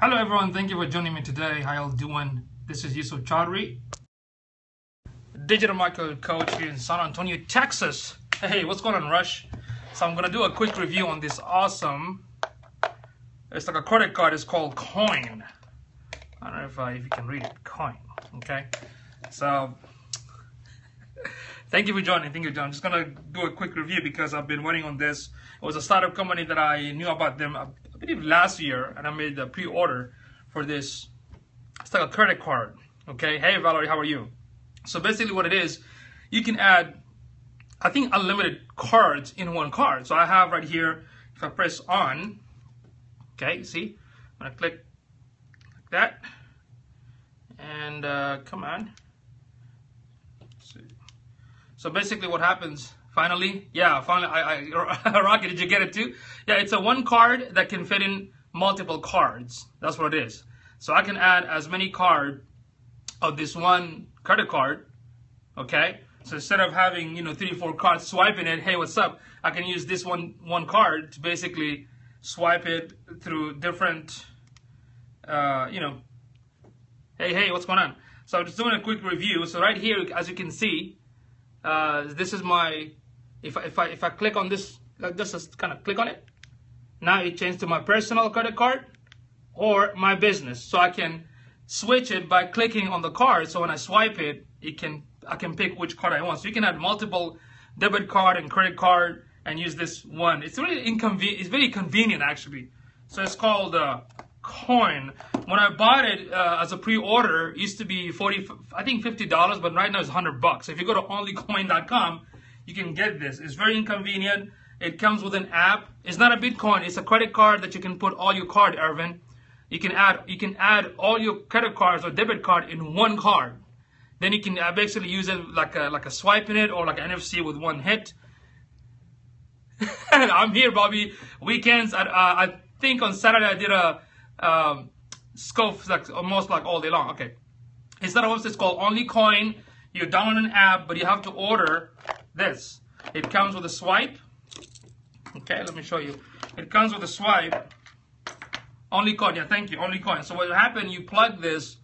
Hello everyone, thank you for joining me today. How y'all doing? This is Yusuf Chowdhury, digital marketing coach here in San Antonio, Texas. Hey, what's going on, Rush? So I'm gonna do a quick review on this awesome. It's like a credit card. It's called Coin. I don't know if, I, if you can read it. Coin. Okay. So thank you for joining. Thank you, John. I'm just gonna do a quick review because I've been waiting on this. It was a startup company that I knew about them. Believe last year, and I made the pre-order for this. It's like a credit card. Okay. Hey, Valerie, how are you? So basically, what it is, you can add, I think, unlimited cards in one card. So I have right here. If I press on, okay, see, I'm gonna click like that, and uh, come on. So basically, what happens? Finally, yeah, finally, I, I Rocky, did you get it too? Yeah, it's a one card that can fit in multiple cards. That's what it is. So I can add as many card of this one credit card, okay? So instead of having, you know, three, four cards swiping it, hey, what's up? I can use this one one card to basically swipe it through different, uh, you know, hey, hey, what's going on? So I'm just doing a quick review. So right here, as you can see, uh, this is my if I, if I, if I click on this, like just kind of click on it. Now it changed to my personal credit card or my business. So I can switch it by clicking on the card. So when I swipe it, it can I can pick which card I want. So you can add multiple debit card and credit card and use this one. It's really inconvenient. It's very convenient actually. So it's called uh, Coin. When I bought it uh, as a pre-order, used to be 40, I think $50, but right now it's 100 bucks. If you go to onlycoin.com, you can get this. It's very inconvenient. It comes with an app. It's not a Bitcoin. It's a credit card that you can put all your card, Irvin. You can add you can add all your credit cards or debit card in one card. Then you can uh, basically use it like a like a swipe in it or like an NFC with one hit. I'm here, Bobby. Weekends, I, uh, I think on Saturday I did a um, scope like almost like all day long. Okay, it's not a website. It's called Only Coin. You download an app, but you have to order this. It comes with a swipe. Okay, let me show you. It comes with a swipe. Only coin, yeah, thank you, only coin. So what will happen, you plug this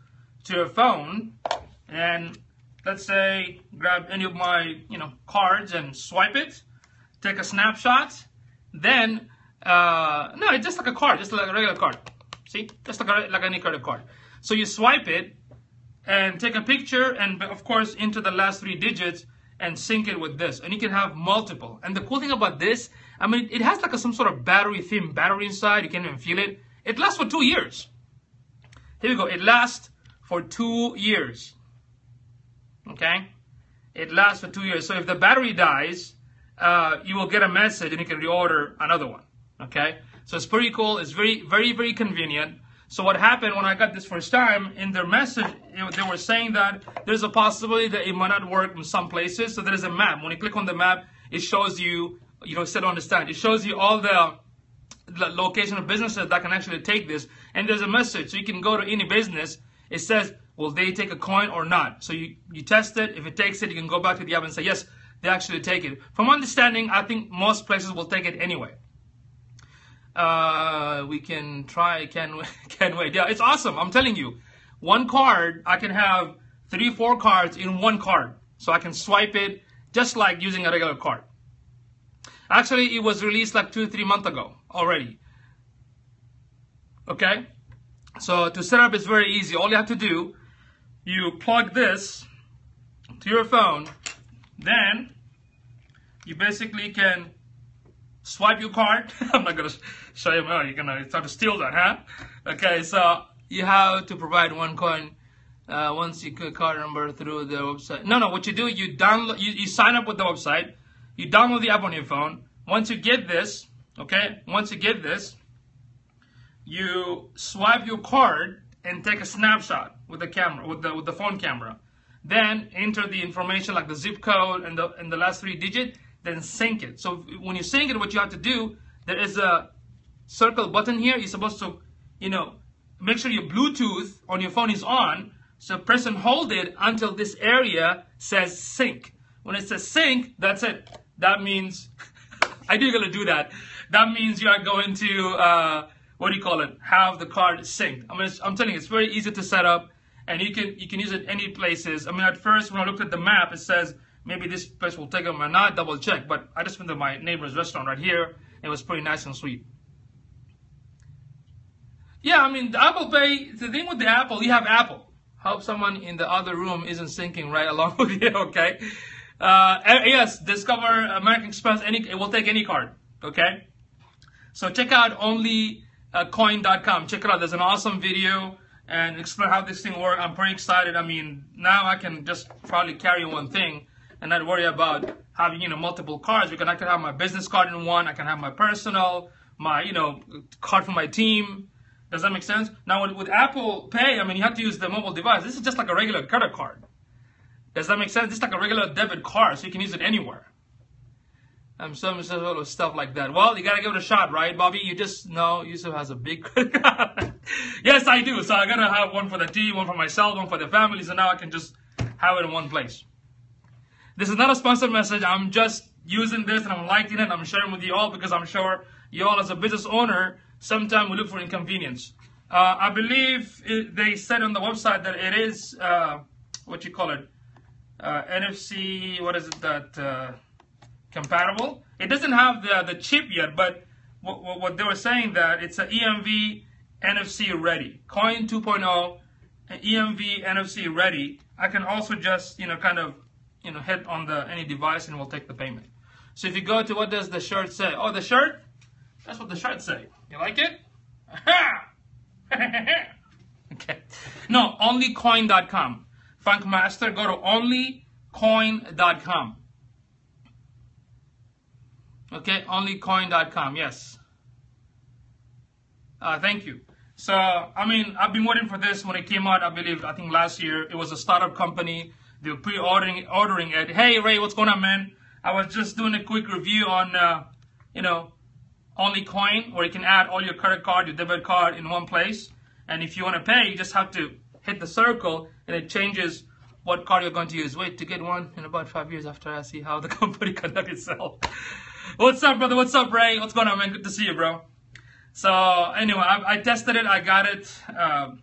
to your phone, and let's say grab any of my, you know, cards and swipe it, take a snapshot, then, uh, no, it's just like a card, just like a regular card. See, just like, a, like any credit card. So you swipe it, and take a picture, and of course, into the last three digits, and sync it with this. And you can have multiple. And the cool thing about this, I mean, it has like a, some sort of battery theme battery inside. You can't even feel it. It lasts for two years. Here we go. It lasts for two years. Okay? It lasts for two years. So if the battery dies, uh, you will get a message and you can reorder another one. Okay? So it's pretty cool. It's very, very, very convenient. So what happened when I got this first time, in their message, they were saying that there's a possibility that it might not work in some places. So there is a map. When you click on the map, it shows you, you know, still understand. It shows you all the, the location of businesses that can actually take this. And there's a message. So you can go to any business. It says, will they take a coin or not? So you, you test it. If it takes it, you can go back to the app and say, yes, they actually take it. From understanding, I think most places will take it anyway uh, we can try. Can can wait? Yeah, it's awesome. I'm telling you, one card I can have three, four cards in one card, so I can swipe it just like using a regular card. Actually, it was released like two, three months ago already. Okay, so to set up is very easy. All you have to do, you plug this to your phone, then you basically can swipe your card. I'm not gonna show you. Oh, you're gonna try to steal that, huh? Okay, so you have to provide one coin uh, once you get card number through the website. No, no. What you do, you download, you, you sign up with the website. You download the app on your phone. Once you get this, okay. Once you get this, you swipe your card and take a snapshot with the camera, with the with the phone camera. Then enter the information like the zip code and the and the last three digit then sync it. So when you sync it, what you have to do, there is a circle button here. You're supposed to, you know, make sure your Bluetooth on your phone is on. So press and hold it until this area says sync. When it says sync, that's it. That means, I do gonna do that. That means you are going to uh, what do you call it? Have the card synced. I mean, I'm telling you, it's very easy to set up, and you can you can use it any places. I mean, at first when I looked at the map, it says maybe this place will take them or not double check, but I just went to my neighbor's restaurant right here. It was pretty nice and sweet. Yeah, I mean, the Apple Pay, the thing with the Apple, you have Apple. Hope someone in the other room isn't syncing right along with you, okay? Uh, yes, Discover American Express, any, it will take any card, okay? So check out onlycoin.com. Uh, check it out. There's an awesome video and explain how this thing works. I'm pretty excited. I mean, now I can just probably carry one thing and not worry about having, you know, multiple cards because I can have my business card in one. I can have my personal, my, you know, card for my team. Does that make sense? Now with, with Apple Pay, I mean, you have to use the mobile device. This is just like a regular credit card. Does that make sense? It's like a regular debit card, so you can use it anywhere. I'm so sort of stuff like that. Well, you gotta give it a shot, right, Bobby? You just know Yusuf has a big credit card. yes, I do. So I gotta have one for the team, one for myself, one for the family, so now I can just have it in one place. This is not a sponsored message. I'm just using this and I'm liking it. I'm sharing with you all because I'm sure you all, as a business owner, sometimes we look for inconvenience. Uh, I believe it, they said on the website that it is uh, what you call it, uh, NFC. What is it that uh, compatible? It doesn't have the the chip yet, but what, what they were saying that it's an EMV NFC ready, Coin 2.0, EMV NFC ready. I can also just you know kind of you know hit on the any device and we'll take the payment. So if you go to what does the shirt say? Oh, the shirt. That's what the shirt say. You like it? okay. No, onlycoin.com. Funkmaster, go to onlycoin.com. Okay, onlycoin.com. Yes. Uh, thank you. So, I mean, I've been waiting for this when it came out, I believe, I think last year. It was a startup company. They were pre-ordering ordering it. Hey, Ray, what's going on, man? I was just doing a quick review on, uh, you know, only coin where you can add all your credit card, your debit card in one place. And if you want to pay, you just have to hit the circle and it changes what card you're going to use. Wait to get one in about five years after I see how the company conduct itself. What's up, brother? What's up, Ray? What's going on, man? Good to see you, bro. So anyway, I, I tested it. I got it um,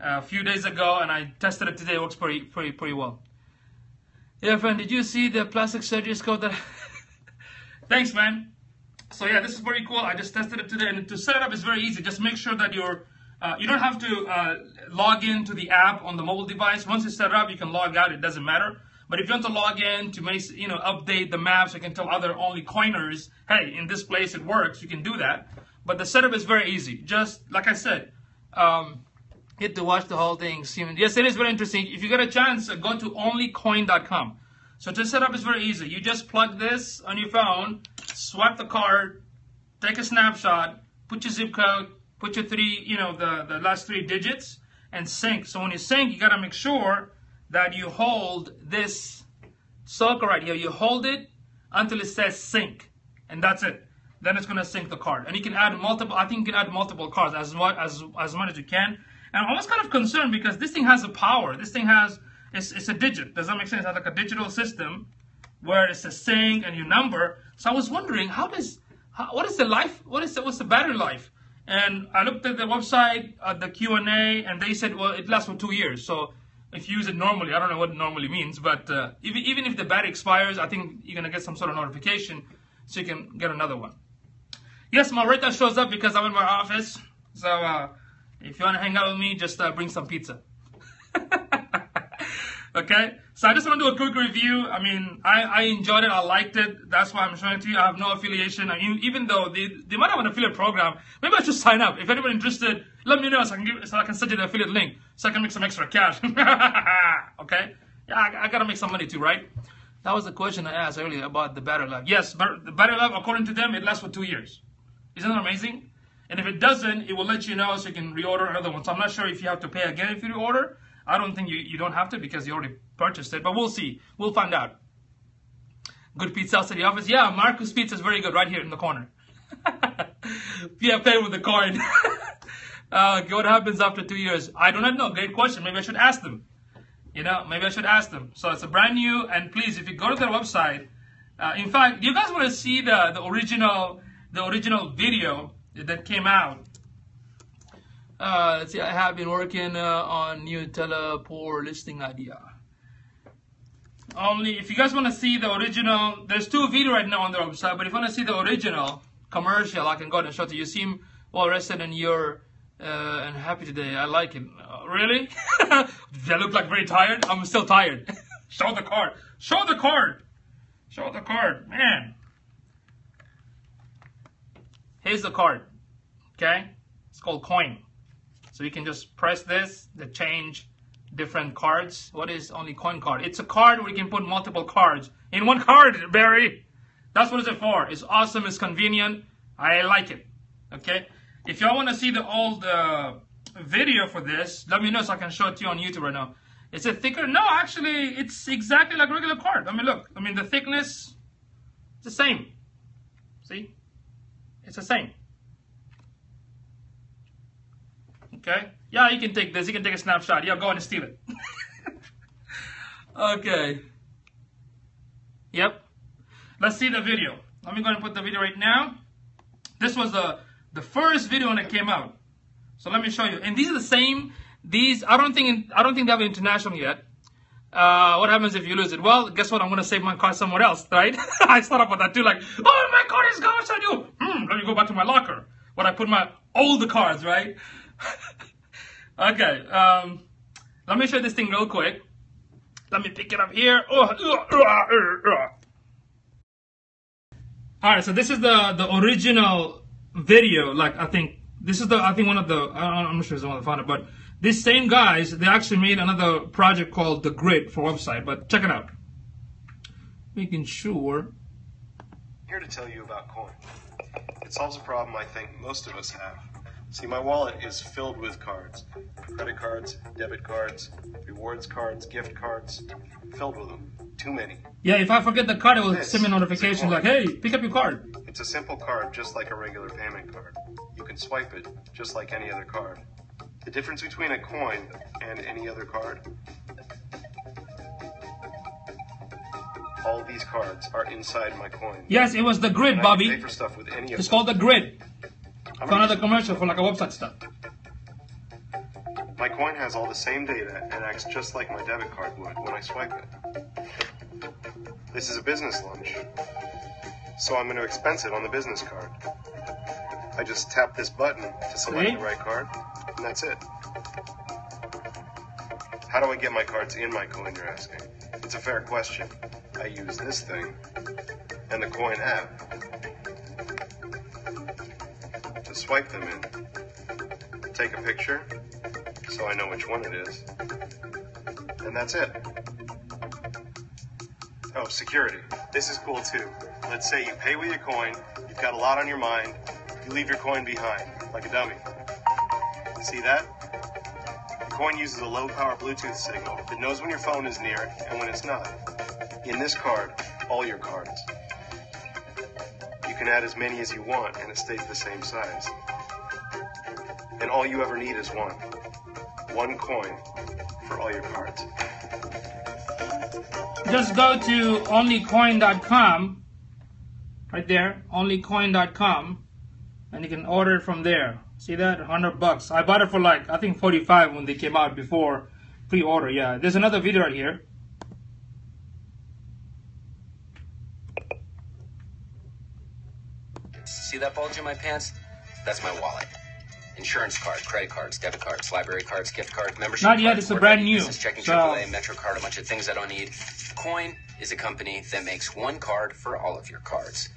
a few days ago, and I tested it today. It works pretty, pretty, pretty well. Yeah, friend, did you see the plastic surgery scope that? Thanks, man. So yeah, this is very cool. I just tested it today, and to set it up is very easy. Just make sure that you're uh, you don't have to uh, log into the app on the mobile device. Once it's set up, you can log out. It doesn't matter. But if you want to log in to make you know update the maps, you can tell other only coiners, hey, in this place it works. You can do that. But the setup is very easy. Just like I said, um, hit to watch the whole thing. Yes, it is very interesting. If you get a chance, uh, go to onlycoin.com. So to set up is very easy. You just plug this on your phone, swipe the card, take a snapshot, put your zip code, put your three, you know, the, the last three digits, and sync. So when you sync, you gotta make sure that you hold this circle right here. You hold it until it says sync, and that's it. Then it's gonna sync the card, and you can add multiple. I think you can add multiple cards as much as as much as you can. And I'm almost kind of concerned because this thing has a power. This thing has it's, it's a digit. Does that make sense? It's like a digital system where it's a saying and your number. So I was wondering, how does, how, what is the life, what is the, what's the battery life? And I looked at the website, uh, the Q&A, and they said, well, it lasts for two years. So if you use it normally, I don't know what normally means, but uh, even, even if the battery expires, I think you're going to get some sort of notification so you can get another one. Yes, my Rita shows up because I'm in my office. So uh, if you want to hang out with me, just uh, bring some pizza. Okay, so I just want to do a quick review. I mean, I, I enjoyed it. I liked it. That's why I'm showing it to you. I have no affiliation. I mean, even though they, they might have an affiliate program, maybe I should sign up. If anyone interested, let me know so I can give, so I can send you the affiliate link so I can make some extra cash. okay, yeah, I, I, gotta make some money too, right? That was the question I asked earlier about the battery life. Yes, the battery life, according to them, it lasts for two years. Isn't that amazing? And if it doesn't, it will let you know so you can reorder another one. So I'm not sure if you have to pay again if you reorder I don't think you, you don't have to because you already purchased it, but we'll see. We'll find out. Good pizza outside the office. Yeah, Marcus Pizza is very good right here in the corner. yeah, pay with the coin. uh, what happens after two years? I do not know. Great question. Maybe I should ask them. You know, maybe I should ask them. So it's a brand new, and please, if you go to their website, uh, in fact, do you guys want to see the, the original the original video that came out Uh, let's see, I have been working uh, on new teleport listing idea. Only if you guys want to see the original, there's two video right now on the website. But if you want to see the original commercial, I can go and show it to you. Seem well rested and you're uh, and happy today. I like it. Uh, really? Do I look like very tired? I'm still tired. show the card. Show the card. Show the card, man. Here's the card. Okay, it's called coin. So you can just press this to change different cards. What is only coin card? It's a card where you can put multiple cards in one card, Barry. That's what it's for. It's awesome. It's convenient. I like it. Okay. If y'all want to see the old uh, video for this, let me know so I can show it to you on YouTube right now. Is it thicker? No, actually, it's exactly like regular card. I mean, look. I mean, the thickness, it's the same. See? It's the same. Okay? Yeah, you can take this. You can take a snapshot. Yeah, go and steal it. okay. Yep. Let's see the video. Let me go and put the video right now. This was the, the first video that came out. So let me show you. And these are the same. These, I don't think, I don't think they have international yet. Uh, what happens if you lose it? Well, guess what? I'm going to save my car somewhere else, right? I off with that too, like, oh, my car is gone, I do? Hmm, let me go back to my locker. Where I put my older cards, right? okay, um, let me show this thing real quick. Let me pick it up here. Oh, uh, uh, uh, all right, so this is the the original video. Like I think this is the I think one of the I'm not sure it's the one that found it, but these same guys they actually made another project called the Grid for website. But check it out. Making sure. Here to tell you about Coin. It solves a problem I think most of us have. See, my wallet is filled with cards credit cards, debit cards, rewards cards, gift cards, filled with them. Too many. Yeah, if I forget the card, it will This send me a notification like, hey, pick up your card. It's a simple card just like a regular payment card. You can swipe it just like any other card. The difference between a coin and any other card all these cards are inside my coin. Yes, it was the Grid, Bobby. for stuff with any of It's them. called the Grid. For another commercial for like a website stuff. My coin has all the same data and acts just like my debit card would when I swipe it. This is a business lunch, so I'm going to expense it on the business card. I just tap this button to select See? the right card, and that's it. How do I get my cards in my coin, you're asking? It's a fair question. I use this thing and the coin app swipe them in. Take a picture so I know which one it is. And that's it. Oh, security. This is cool too. Let's say you pay with your coin, you've got a lot on your mind, you leave your coin behind, like a dummy. See that? The coin uses a low power Bluetooth signal that knows when your phone is near and when it's not. In this card, all your cards. Can add as many as you want and it stays the same size. And all you ever need is one. One coin for all your cards. Just go to onlycoin.com, right there, onlycoin.com, and you can order from there. See that? 100 bucks. I bought it for like, I think 45 when they came out before pre-order. Yeah, there's another video right here. See that bulge in my pants? That's my wallet. Insurance card, credit cards, debit cards, library cards, gift cards, membership Not yet, cards, it's a brand ID, new. Business checking, So- AAA, Metro card, a bunch of things I don't need. Coin is a company that makes one card for all of your cards.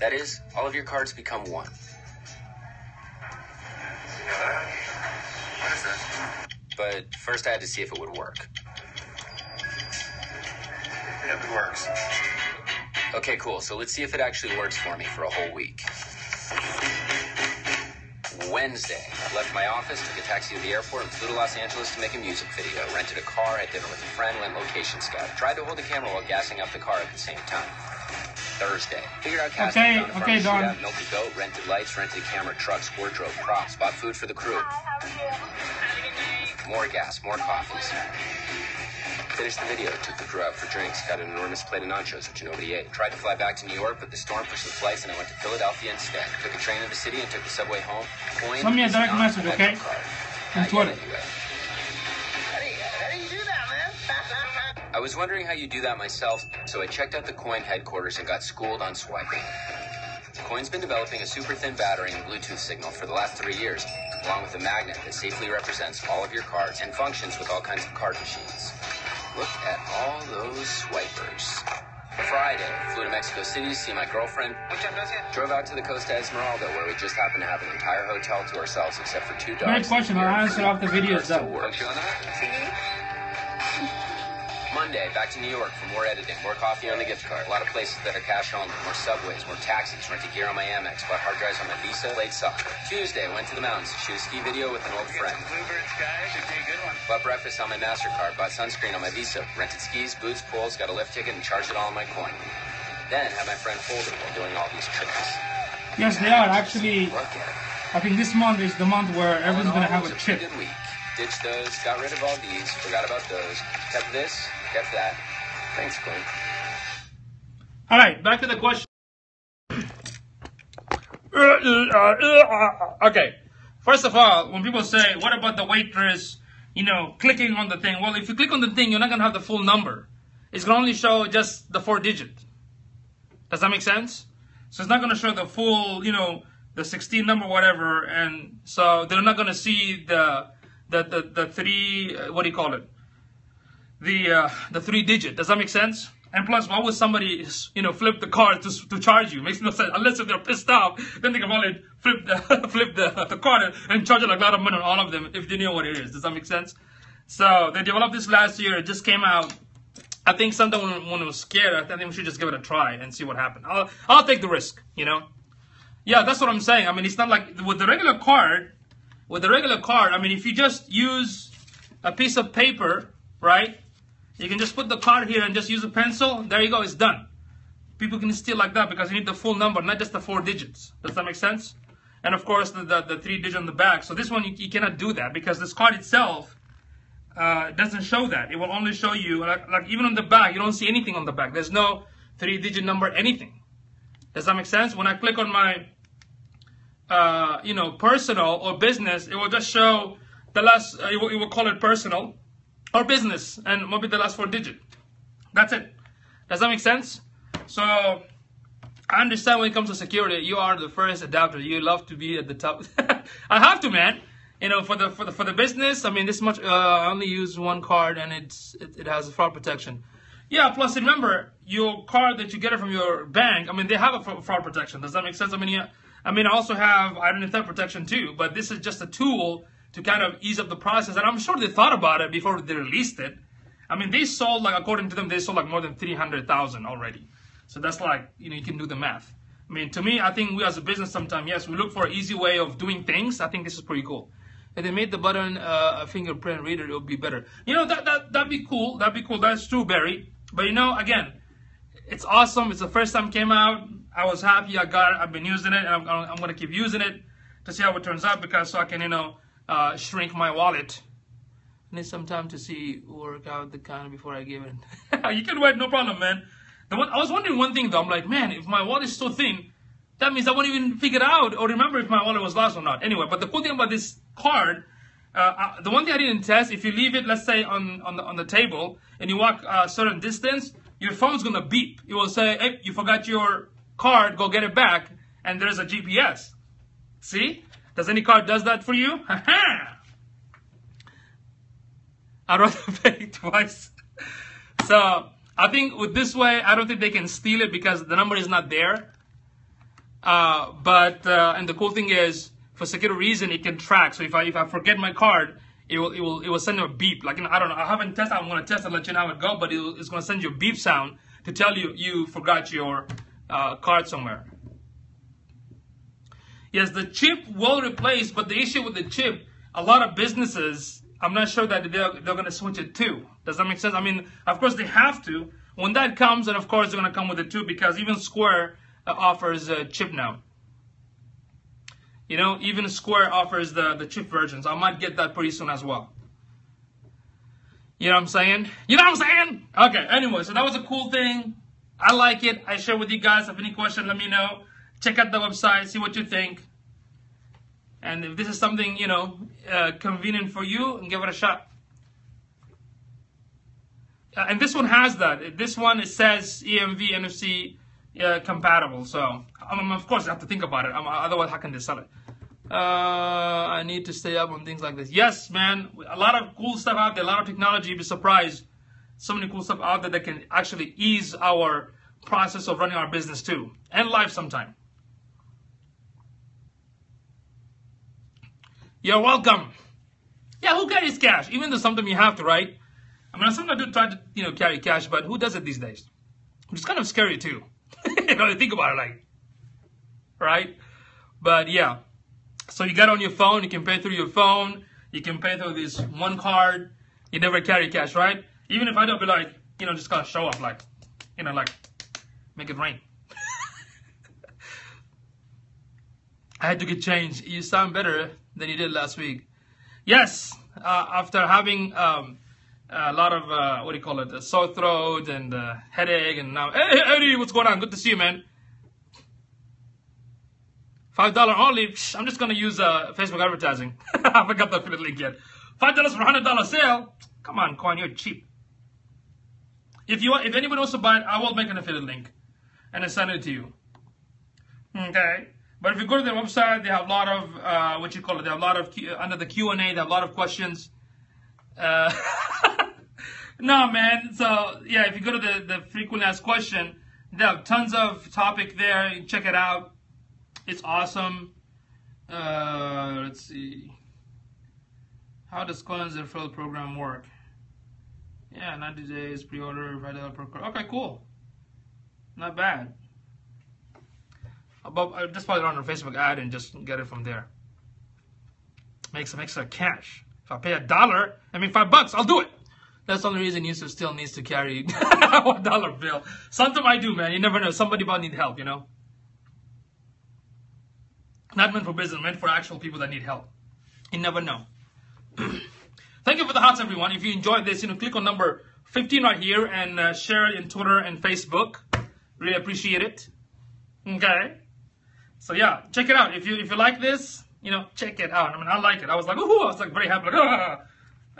That is, all of your cards become one. But first I had to see if it would work. Yep, it works. Okay, cool. So let's see if it actually works for me for a whole week. Wednesday, left my office, took a taxi to the airport, and flew to Los Angeles to make a music video. Rented a car, had dinner with a friend, went location scout. Tried to hold the camera while gassing up the car at the same time. Thursday, figured out casting Okay, found a okay, Don. shootout, milked a goat, rented lights, rented camera, trucks, wardrobe, props, bought food for the crew. Hi, how are you? More gas, more coffees. Finished the video, took the crew out for drinks, got an enormous plate of nachos, which nobody ate. Tried to fly back to New York, but the storm for some flights, and I went to Philadelphia instead. Took a train to the city and took the subway home. Coin Send me a direct message, okay? On Twitter. anyway. How do you, how do you do that, man? I was wondering how you do that myself, so I checked out the Coin headquarters and got schooled on swiping. Coin's been developing a super thin battery and Bluetooth signal for the last three years, along with a magnet that safely represents all of your cards and functions with all kinds of card machines. Look at all those swipers. Friday, flew to Mexico City to see my girlfriend. Muchas gracias. Drove out to the Costa Esmeralda, where we just happened to have an entire hotel to ourselves except for two dogs. Great question. I'll answer after the video is Still done. Works. Back to New York for more editing, more coffee on the gift card, a lot of places that are cash only, more subways, more taxis, rented gear on my Amex, bought hard drives on my Visa, played soccer. Tuesday, went to the mountains to shoot a ski video with an old friend. Bluebird skies would be a good one. Bought breakfast on my MasterCard, bought sunscreen on my Visa, rented skis, boots, pools, got a lift ticket, and charged it all on my coin. Then had my friend fold it while doing all these tricks. Yes, they are. Actually, Look at it. I think this month is the month where All in everyone's gonna all, have it a chip. pretty good week. Ditched those, got rid of all these, forgot about those, kept this, kept that. Thanks, Quinn. All right, back to the question. Okay, first of all, when people say, "What about the waitress?" You know, clicking on the thing. Well, if you click on the thing, you're not gonna have the full number. It's gonna only show just the four digit. Does that make sense? So it's not gonna show the full, you know, the 16 number, whatever, and so they're not gonna see the the the, the three. uh, What do you call it? The uh, the three digit. Does that make sense? And plus, why would somebody you know flip the card to, to charge you? Makes no sense unless if they're pissed off. Then they can probably flip the flip the, the card and charge like a lot of money on all of them if they know what it is. Does that make sense? So they developed this last year. It just came out. I think sometime when, when it was scared, I think we should just give it a try and see what happened. I'll I'll take the risk. You know. Yeah, that's what I'm saying. I mean, it's not like with the regular card. With the regular card, I mean, if you just use a piece of paper, right? You can just put the card here and just use a pencil. There you go, it's done. People can steal like that because you need the full number, not just the four digits. Does that make sense? And of course, the, the, the three digit on the back. So this one, you, you cannot do that because this card itself uh, doesn't show that. It will only show you, like, like even on the back, you don't see anything on the back. There's no three digit number, anything. Does that make sense? When I click on my, uh, you know, personal or business, it will just show the last, uh, it, will, it will call it personal or business and maybe the last four digit. That's it. Does that make sense? So I understand when it comes to security, you are the first adapter. You love to be at the top. I have to, man. You know, for the for the for the business, I mean, this much. Uh, I only use one card, and it's it, it has fraud protection. Yeah. Plus, remember your card that you get it from your bank. I mean, they have a fraud protection. Does that make sense? I mean, yeah. I mean, I also have identity protection too. But this is just a tool to kind of ease up the process. And I'm sure they thought about it before they released it. I mean, they sold like according to them, they sold like more than three hundred thousand already. So that's like you know you can do the math. I mean, to me, I think we as a business sometimes yes we look for an easy way of doing things. I think this is pretty cool. If they made the button uh, a fingerprint reader, it would be better. You know that that that'd be cool. That'd be cool. That's true, Barry. But you know, again, it's awesome. It's the first time it came out. I was happy. I got it. I've been using it, and I'm, I'm to keep using it to see how it turns out because so I can, you know, uh, shrink my wallet. I need some time to see work out the kind before I give it. you can wait, no problem, man. The one, I was wondering one thing though. I'm like, man, if my wallet is so thin, that means I won't even figure it out or remember if my wallet was lost or not. Anyway, but the cool thing about this card, uh, uh, the one thing I didn't test, if you leave it, let's say on on the on the table, and you walk a certain distance, your phone's gonna beep. It will say, "Hey, you forgot your card. Go get it back." And there's a GPS. See? Does any card does that for you? I'd rather pay twice. So I think with this way, I don't think they can steal it because the number is not there. Uh, but uh, and the cool thing is, for security reason, it can track. So if I if I forget my card, it will it will it will send you a beep. Like you know, I don't know, I haven't tested. I'm gonna test and let you know how it go. But it it's gonna send you a beep sound to tell you you forgot your uh, card somewhere. Yes, the chip will replace, but the issue with the chip, a lot of businesses, I'm not sure that they're, they're going to switch it too. Does that make sense? I mean, of course they have to. When that comes, and of course they're going to come with it too, because even Square uh, offers a chip now. You know, even Square offers the, the chip versions. I might get that pretty soon as well. You know what I'm saying? You know what I'm saying? Okay, anyway, so that was a cool thing. I like it. I share with you guys. If any question, let me know. Check out the website, see what you think. And if this is something, you know, uh, convenient for you, and give it a shot. Uh, and this one has that. This one, it says EMV, NFC uh, compatible. So, um, of course, I have to think about it. Um, otherwise, how can they sell it? Uh, I need to stay up on things like this. Yes, man. A lot of cool stuff out there. A lot of technology. You'd be surprised. So many cool stuff out there that can actually ease our process of running our business too. And life sometime. You're welcome. Yeah, who carries cash? Even though sometimes you have to, right? I mean, sometimes I do try to, you know, carry cash, but who does it these days? It's kind of scary too. you know, think about it, like, right? But yeah, so you got on your phone, you can pay through your phone, you can pay through this one card. You never carry cash, right? Even if I don't be like, you know, just gotta show up, like, you know, like, make it rain. I had to get changed. You sound better than you did last week. Yes, uh, after having um, a lot of, uh, what do you call it, a sore throat and headache, and now, hey, Eddie, what's going on? Good to see you, man. Five dollar only. I'm just gonna use uh, Facebook advertising. I forgot the affiliate link yet. Five dollars for hundred dollar sale. Come on, coin, you're cheap. If you if anybody wants to buy it, I will make an affiliate link and I send it to you. Okay. But if you go to their website, they have a lot of uh, what you call it. They have a lot of Q, under the Q and A. They have a lot of questions. Uh, no, man. So yeah, if you go to the the frequently asked question, they have tons of topic there. Check it out. It's awesome. Uh, let's see. How does Coins referral program work? Yeah, 90 days pre-order, $5 per card. Okay, cool. Not bad. But uh, just probably run a Facebook ad and just get it from there. Make some extra cash. If I pay a dollar, I mean five bucks, I'll do it. That's the only reason Yusuf still needs to carry one dollar bill. Sometimes I do, man. You never know. Somebody might need help, you know. Not meant for business, meant for actual people that need help. You never know. Thank you for the hearts, everyone. If you enjoyed this, you know, click on number 15 right here and uh, share it in Twitter and Facebook. Really appreciate it. Okay. So yeah, check it out. If you if you like this, you know, check it out. I mean, I like it. I was like, ooh, I was like very happy. Like, ah.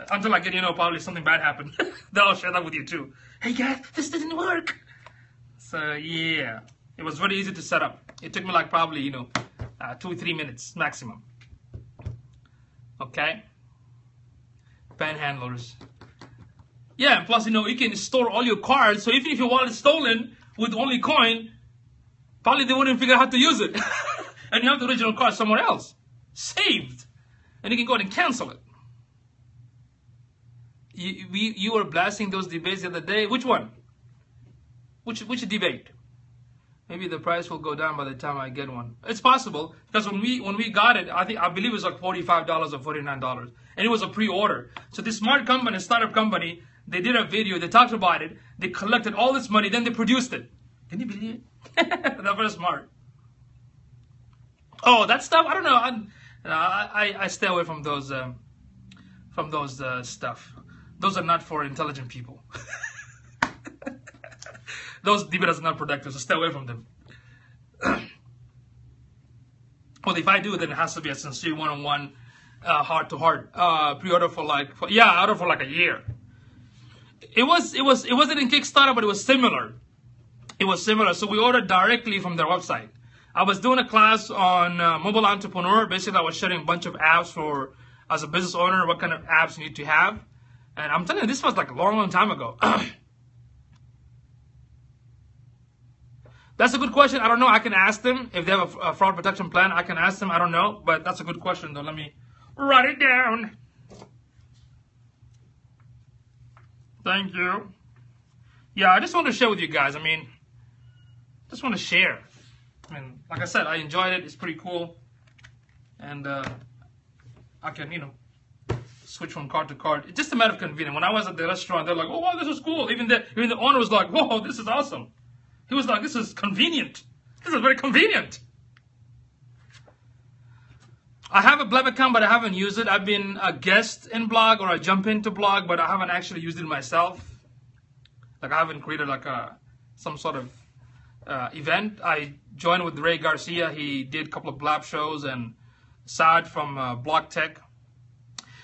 Until I get, you know, probably something bad happened. then I'll share that with you too. Hey guys, this didn't work. So yeah, it was very easy to set up. It took me like probably, you know, uh, two, three minutes maximum. Okay? Panhandlers. Yeah, plus, you know, you can store all your cards. So even if your wallet is stolen with only coin, probably they wouldn't figure out how to use it. and you have the original card somewhere else. Saved. And you can go ahead and cancel it. You, we, you were blasting those debates the other day. Which one? Which, which debate? maybe the price will go down by the time I get one. It's possible because when we when we got it, I think I believe it was like forty five dollars or forty nine dollars, and it was a pre order. So this smart company, startup company, they did a video, they talked about it, they collected all this money, then they produced it. Can you believe it? They're very smart. Oh, that stuff I don't know. I I, I stay away from those um, from those uh, stuff. Those are not for intelligent people. Those dividends are not productive, so stay away from them. well, if I do, then it has to be a sincere one-on-one, uh, heart-to-heart uh, pre-order for like, for, yeah, order for like a year. It was, it was, it wasn't in Kickstarter, but it was similar. It was similar, so we ordered directly from their website. I was doing a class on uh, mobile entrepreneur. Basically, I was sharing a bunch of apps for as a business owner, what kind of apps you need to have. And I'm telling you, this was like a long, long time ago. That's a good question. I don't know. I can ask them if they have a, a, fraud protection plan. I can ask them. I don't know, but that's a good question though. Let me write it down. Thank you. Yeah, I just want to share with you guys. I mean, just want to share. I mean, like I said, I enjoyed it. It's pretty cool, and uh, I can, you know, switch from card to card. It's just a matter of convenience. When I was at the restaurant, they're like, "Oh, wow, this is cool." Even the even the owner was like, "Whoa, this is awesome." He was like, this is convenient. This is very convenient. I have a blab account, but I haven't used it. I've been a guest in blab or I jump into blab, but I haven't actually used it myself. Like I haven't created like a some sort of uh, event. I joined with Ray Garcia. He did a couple of blab shows and Saad from uh, Blog Tech.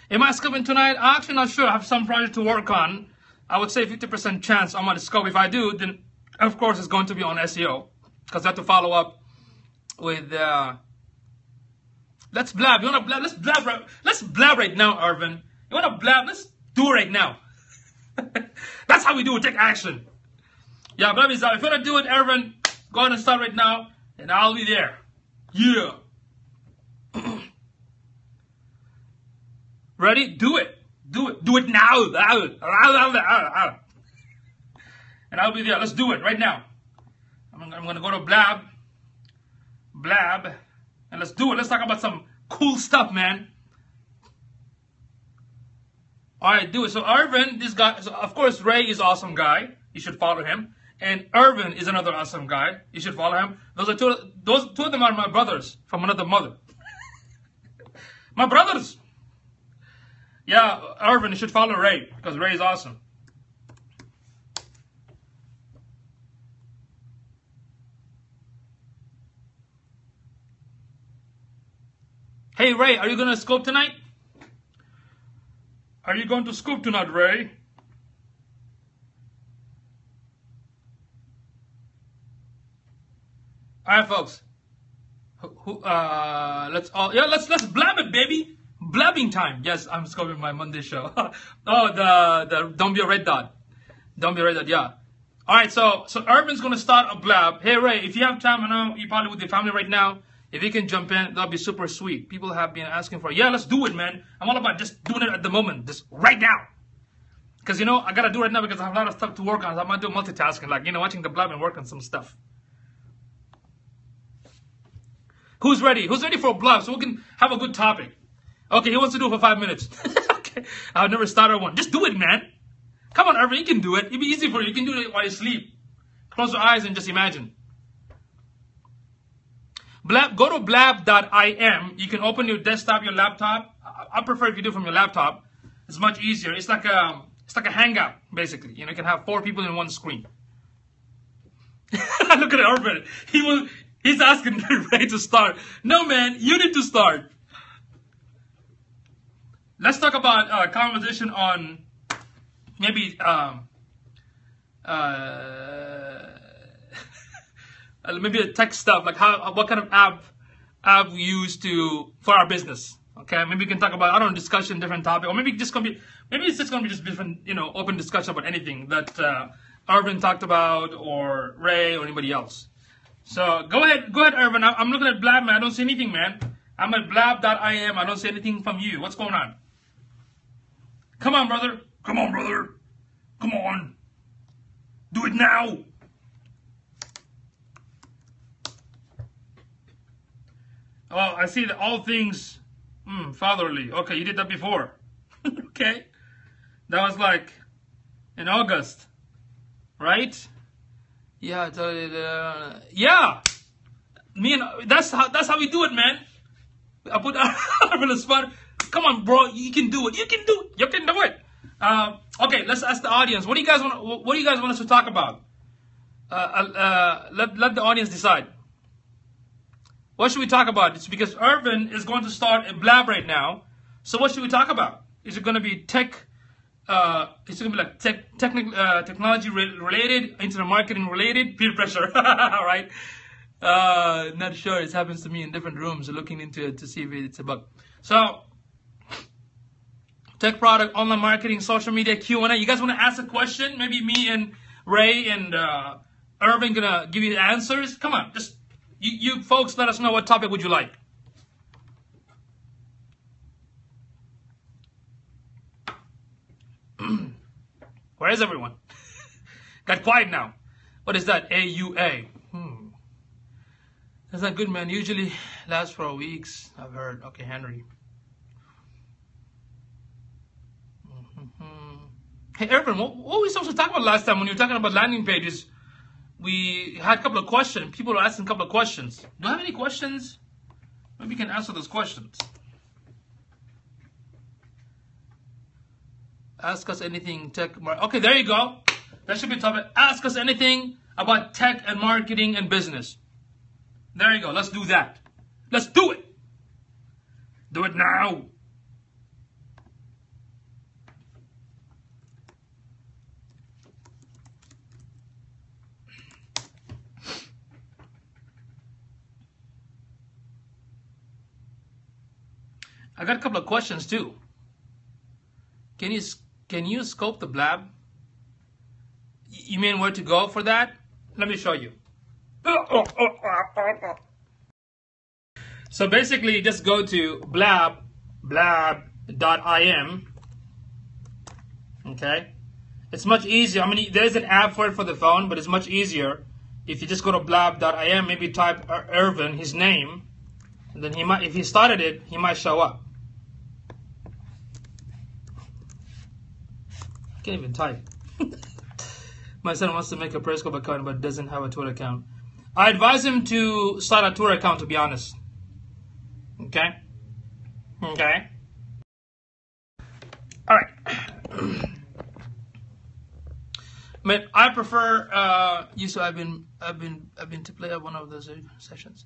Am I scoping tonight? I'm actually not sure. I have some project to work on. I would say 50% chance I'm to scope. If I do, then of course it's going to be on SEO because I have to follow up with. Uh, let's blab. You want to blab? Let's blab. Right, let's blab right now, Irvin. You want to blab? Let's do it right now. That's how we do it. Take action. Yeah, blab is out. If you want to do it, Irvin, go ahead and start right now, and I'll be there. Yeah. Ready? Do it. Do it. Do it now. And I'll be there. Let's do it right now. I'm, I'm going to go to Blab. Blab. And let's do it. Let's talk about some cool stuff, man. All right, do it. So Irvin, this guy, so of course, Ray is awesome guy. You should follow him. And Irvin is another awesome guy. You should follow him. Those are two. Those two of them are my brothers from another mother. my brothers. Yeah, Irvin, you should follow Ray because Ray is awesome. Hey Ray, are you gonna scope tonight? Are you going to scoop tonight, Ray? All right, folks. Who, uh, let's all yeah, let's let's blab it, baby. Blabbing time. Yes, I'm scoping my Monday show. oh, the the don't be a red dot. Don't be a red dot. Yeah. All right. So so Irvin's gonna start a blab. Hey Ray, if you have time, I know you're probably with your family right now. If you can jump in, that'll be super sweet. People have been asking for, yeah, let's do it, man. I'm all about just doing it at the moment, just right now. Because, you know, I got to do it right now because I have a lot of stuff to work on. So I'm to do multitasking, like, you know, watching the blab and work on some stuff. Who's ready? Who's ready for a blab so we can have a good topic? Okay, he wants to do it for five minutes. okay, I've never start started one. Just do it, man. Come on, Irvin, you can do it. It'll be easy for you. You can do it while you sleep. Close your eyes and just imagine. Blab, go to blab.im. You can open your desktop, your laptop. I, I prefer if you do it from your laptop. It's much easier. It's like a it's like a hangout, basically. You know, you can have four people in one screen. Look at Irvin. He was he's asking Ray to start. No man, you need to start. Let's talk about uh, conversation on maybe um, uh, uh, maybe the tech stuff, like how what kind of app app we use to for our business. Okay, maybe we can talk about I don't know discussion, different topic, or maybe just gonna be maybe it's just gonna be just different, you know, open discussion about anything that uh, Irvin talked about, or Ray, or anybody else. So go ahead, go ahead, Irvin. I'm looking at Blab, man. I don't see anything, man. I'm at blab.im. I don't see anything from you. What's going on? Come on, brother. Come on, brother. Come on. Do it now. Oh, I see that all things mm, fatherly. Okay, you did that before. okay. That was like in August, right? Yeah, uh, yeah. Me and that's how that's how we do it, man. I put I'm in the spot. Come on, bro, you can do it. You can do it. You can do it. Uh, okay, let's ask the audience. What do you guys want? What do you guys want us to talk about? Uh, uh, uh let let the audience decide. What should we talk about? It's because Irvin is going to start a blab right now. So what should we talk about? Is it going to be tech? Uh, is it going to be like tech, technical, uh, technology re- related, internet marketing related, peer pressure? Right. Uh, not sure. It happens to me in different rooms, looking into it to see if it's a bug. So, tech product, online marketing, social media, Q and A. You guys want to ask a question? Maybe me and Ray and uh, gonna give you the answers. Come on, just you, you folks let us know what topic would you like. Where is everyone? Got quiet now. What is that? AUA. Hmm. That's not good, man. Usually lasts for weeks. I've heard. Okay, Henry. Mm-hmm. Hey, Irvin, what, what were we supposed to talk about last time when you were talking about landing pages? we had a couple of questions. People were asking a couple of questions. Do you have any questions? Maybe you can answer those questions. Ask us anything tech. Mar- okay, there you go. That should be topic. Ask us anything about tech and marketing and business. There you go. Let's do that. Let's do it. Do it now. I got a couple of questions too. Can you can you scope the blab? You mean where to go for that? Let me show you. So basically, just go to blab blab.im. Okay, it's much easier. I mean, there's an app for it for the phone, but it's much easier if you just go to blab.im. Maybe type Ir- Irvin, his name, and then he might. If he started it, he might show up. Can't even type. My son wants to make a Periscope account but doesn't have a Twitter account. I advise him to start a Twitter account to be honest. Okay? Okay. Alright. Man, I prefer uh you so I've been I've been I've been to play at one of those sessions.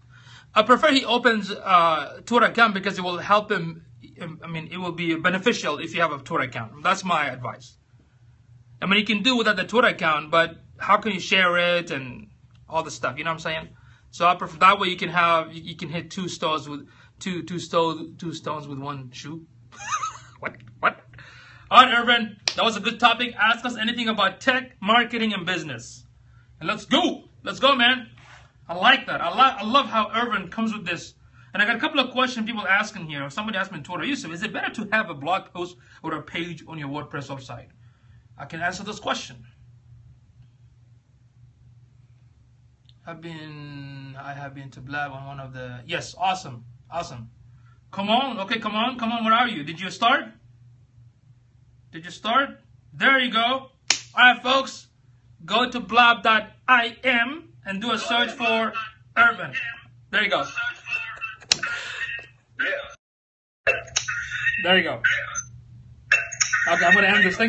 I prefer he opens uh Twitter account because it will help him I mean it will be beneficial if you have a Twitter account. That's my advice. I mean, you can do without the Twitter account, but how can you share it and all the stuff? You know what I'm saying? So I prefer that way you can have you, you can hit two stones with two two stones two stones with one shoe. what what? All right, Irvin, that was a good topic. Ask us anything about tech, marketing, and business, and let's go. Let's go, man. I like that. I like I love how Irvin comes with this. And I got a couple of questions people asking here. Somebody asked me on Twitter, Yusuf, is it better to have a blog post or a page on your WordPress website? I can answer this question. I've been I have been to Blab on one of the yes, awesome. Awesome. Come on, okay, come on, come on, where are you? Did you start? Did you start? There you go. Alright folks, go to blab.im and do a search for Irvin. There you go. There you go. Okay, I'm gonna end this thing.